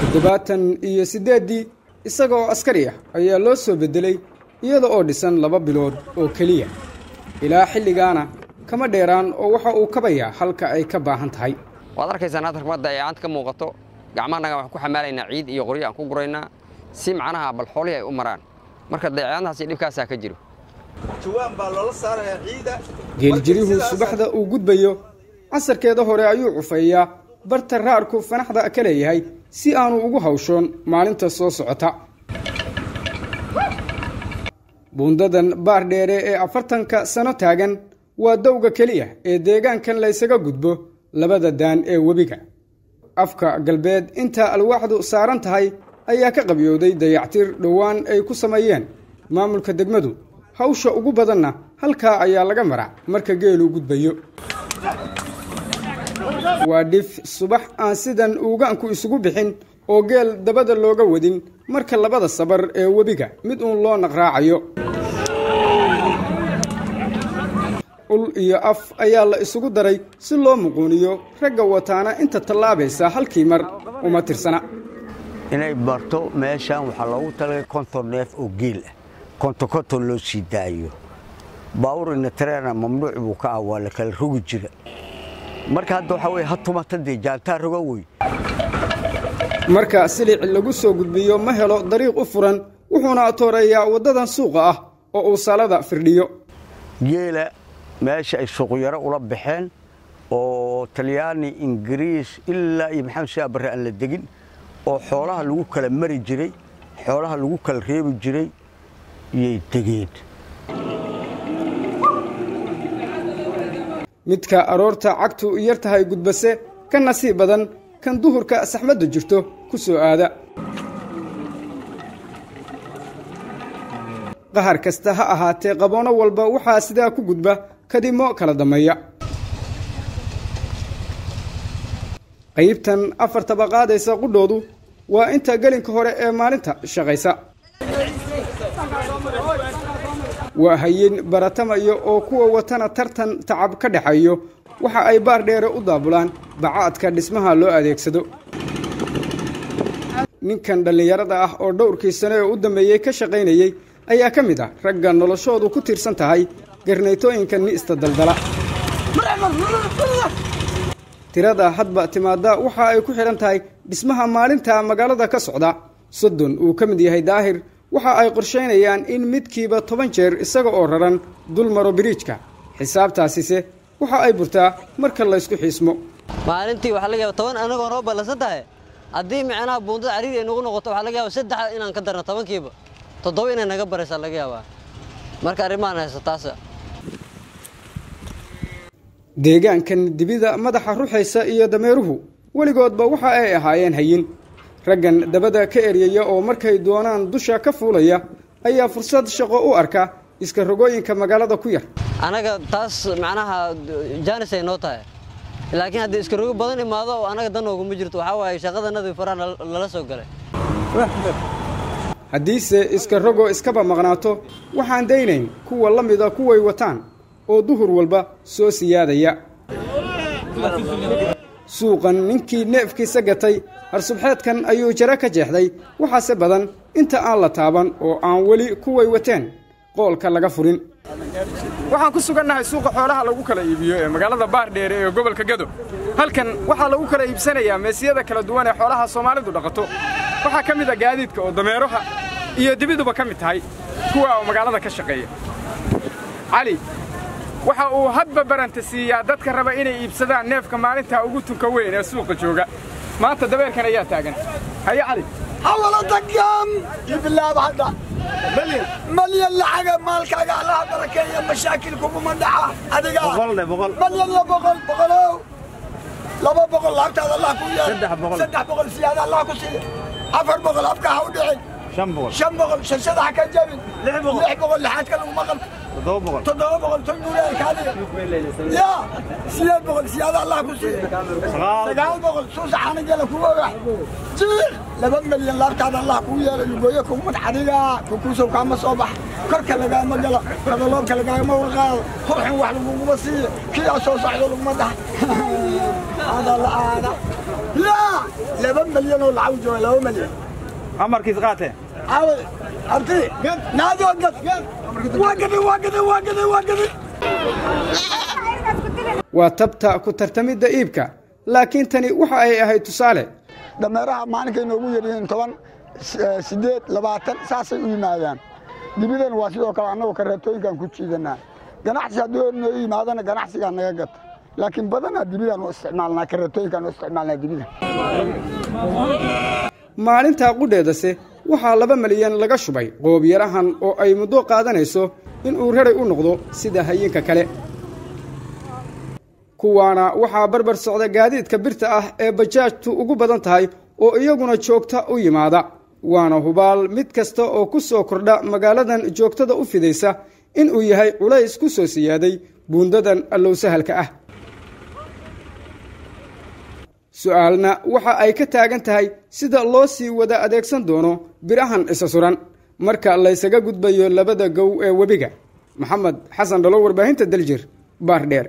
toddobaatan iyo siddeeddii isaga oo askari ah ayaa loo soo beddelay iyada oo dhisan laba bilood oo keliya. Ilaa xilligaana kama dheeraan oo waxa uu kabayaa halka ay ka baahan tahay. Waad arkaysaan hadda rumadda ay aanta ka muuqato gacmahanaga waxaan ku xamaalaynaa ciid iyo qoryo aan ku guraynaa si macnaha bal xoolihii ay u maraan. Marka dayacaantaas iyo dhibkaasaa ka jiro. Geeljirihu subaxda uu gudbayo. Casarkeeda hore ayuu cufeeyaa. Barta raarku fanaxda ka leeyahay si aanu ugu hawshoon maalinta soo socota. Buundadan baar dheere ee afartanka sano taagan waa dowga keliya ee deegaankan laysaga gudbo labada daan ee webiga. Afka galbeed inta alwaaxdu saaran tahay ayaa ka qabyooday dayactir dhowaan ay ku sameeyeen. Maamulka degmadu hawsha ugu badanna halkaa ayaa laga maraa marka geelu gudbayo waa dhif subax aan sidan uugaanku isugu bixin oo geel dabada looga wadin marka labada sabar ee webiga mid uun loo naqraacayo. Ul iyo af ayaa la isugu daray si loo muquuniyo ragga wataana inta tallaabaysa halkii mar uma tirsana. Inay barto meeshan waxaa loogu talagay konton neef oo geel ah. Konton konton loo sii daayo. Baawurina tareena mamnuuc buu ka ah waa la kala rogi jira marka hadda waxaa weye ha tumata dee jaantaa roga wey marka silic lagu soo gudbiyo ma helo dariiq u furan wuxuuna atooreeyaa waddadan suuqa ah oo uu salada firdhiyo. Geela meesha ay suuqyaro ula baxeen oo talyaani ingiriis ilaa iyo maxamed siaa barre aan la degin oo xoolaha lagu kala mari jiray xoolaha lagu kala reebi jiray iyay degeen midka aroorta cagtu yar tahay gudbase ka nasiib badan kan duhurka saxmadda jirto ku soo aada. Qahar kasta ha ahaatee qaboono walba waxaa sidaa ku gudba kadimo kala dammeeya qaybtan afar tabaqaadaysa qudhoodu waa inta gelinka hore ee maalinta shaqaysa waa hayin baratamayo oo kuwa watana tartan tacab ka dhexeeyo waxa ay baar dheere u daabulaan bacaadka dhismaha loo adeegsado. Ninkan dhallinyarada ah oo dhowrkii sano ee u dambeeyey ka shaqaynayey ayaa ka mid ah ragga noloshoodu ku tiirsan tahay garnaytooyinka ni'ista daldala. Tirada hadba timaadda waxa ay ku xidhan tahay dhismaha maalinta magaalada ka socda. Soddon uu ka mid yahay daahir waxa ay qorshaynayaan in midkiiba toban jeer isaga oo raran dul maro biriijka xisaabtaasise waxa ay burtaa marka laysku xiismo. Maalintii waxaa laga yaaba toban anagoo noo ballansan tahay haddii micnaha buundada cariiri ay nagu noqoto waxaa laga yaaba saddex inaan ka darno tobankiiba. Toddoba inay naga baraysaa laga yaabaa. Marka arrimahan haysto taasa deegaankan dibida madaxa ruxaysa iyo dameeruhu weligoodba waxa ay ahaayeen hayin raggan dabada ka eryaya oo markay doonaan dusha ka fuulaya ayaa fursad shaqo u arka iska rogooyinka magaalada ku yar. Anaga taas macnaha jaanis ay noo tahay. Laakiin haddii iska rogo badan imaado oo anaga dan ooguma jirto. Waxaa waaye shaqadanadii faraha lala soo galay. Haddiise iska rogo iskaba maqnaato waxaan daynayn kuwa la mida kuway wataan oo duhur walba soo siyaadaya suuqan ninkii neefkiisa gatay harsubxeedkan ayuu jaro ka jeexday. Waxaase badan inta aan la taaban oo aan weli kuway wateen qoolka laga furin. Waxaan ku sugannahay suuqa xoolaha lagu kala iibiyo ee magaalada baardheere ee gobolka gado. Halkan waxaa lagu kala iibsanayaa meesiyada kala duwan ee xoolaha soomaalidu dhaqato. Waxaa ka mid a gaadiidka oo dameeraha iyo dibiduba ka mid tahay kuwa oo magaalada ka shaqeeya waxa uu hadba baranta siiyaa dadka raba inay iibsadaan neefka maalintaa ugu tunka weyn ee suuqa jooga. Maanta dabeerkan ayaa taagan. Haye cali. Hawalada gaam iblaaab hadda. مليان لحاجة مالك على بركية مشاكلكم وما دعا أدقا بقولنا بقول مليان لا بقول بقولو لا بقول لا بتاع الله كويا سدح بقول سدح بقول سيادة الله كوسي عفر بقول أبكى هودعين شم بقول شم بقول شن سدح كان جبل لح بقول لح بقول لحد كان وما 900 لك عليه يا سيال بغل سيال الله كسي سقال بغل سوس حانا جالك هو واحد؟ جيل لبن مليون لارك على الله كويا لجويا كومن حريقة كوكوسو كام صباح كرك لقى ما جلا هذا لوك لقى ما ورقال فرح واحد ومبصي كي أسوس عيون المدح هذا لا هذا. لا. لبن مليون ولا عوجه ولا مليون. Amarkiis qaate waa gaday waa gaday waa gaday waa gaday waa tabta ku tartamidda iibka laakiin tani waxa ay ahayd tusaale dameeraha maalinkay noogu yaryihiin toban siddeed labaatan saasay u yimaadaan dibidan waa sidoo kale annagu kareetooyinkaan ku jiidanaa ganacsi hadduu noo yimaadana ganacsigaa naga gata laakiin badanaa dibidaan u isticmaalnaa kareetooyinkaan u isticmaalnaa dibida maalintaa qudheedase waxaa laba malyan laga shubay qoobyarahan oo ay muddo qaadanayso in uu raray u noqdo sida hayinka kale. Kuwaana waxaa barbar socda gaadiidka birta ah ee bajaajtu ugu badan tahay oo iyaguna joogta u yimaada waana hubaal mid kasta oo ku soo kordha magaaladan joogtada u fidaysa in uu yahay culays ku soo siyaaday buundadan allow sahalka ah su'aalna waxa ay ka taagan tahay sida loo sii wada adeegsan doono birahan isa suran. Marka laysaga gudbayo labada gow ee webiga maxamed xasan dhalo warbaahinta daljir baardheer